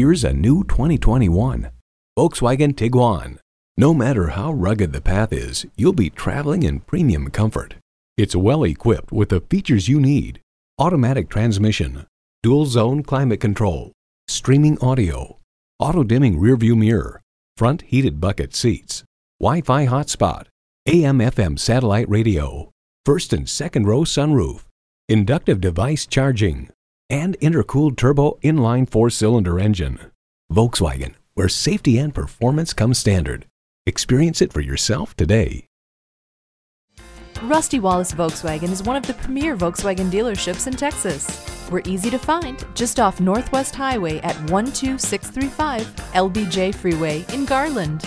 Here's a new 2021 Volkswagen Tiguan. No matter how rugged the path is, you'll be traveling in premium comfort. It's well equipped with the features you need. Automatic transmission, dual zone climate control, streaming audio, auto dimming rearview mirror, front heated bucket seats, Wi-Fi hotspot, AM FM satellite radio, first and second row sunroof, inductive device charging, and intercooled turbo inline four-cylinder engine. Volkswagen, where safety and performance come standard. Experience it for yourself today. Rusty Wallis Volkswagen is one of the premier Volkswagen dealerships in Texas. We're easy to find just off Northwest Highway at 12635 LBJ Freeway in Garland.